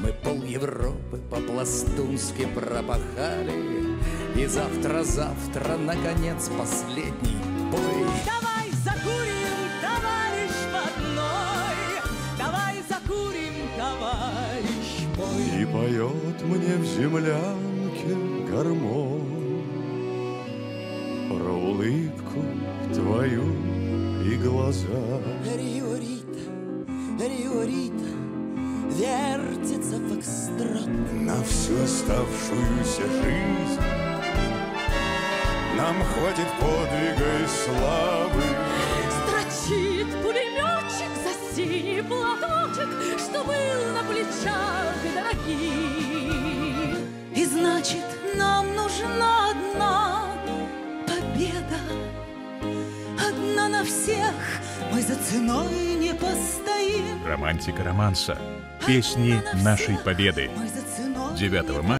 Мы пол Европы по-пластунски пропахали. И завтра-завтра, наконец, последний бой. Давай закурим, товарищ водной, Давай закурим, товарищ мой. И поет мне в землянке гармон Про улыбку твою и глаза. Риорита, Риорита, вертится фокстрот. На всю оставшуюся жизнь Нам хватит подвига и славы Строчит пулеметчик за синий платочек, Что был на плечах дорогих. И значит, нам нужна одна победа, Одна на всех, мы за ценой не постоим. Романтика романса. Песни нашей победы. Мы за ценой 9 не мая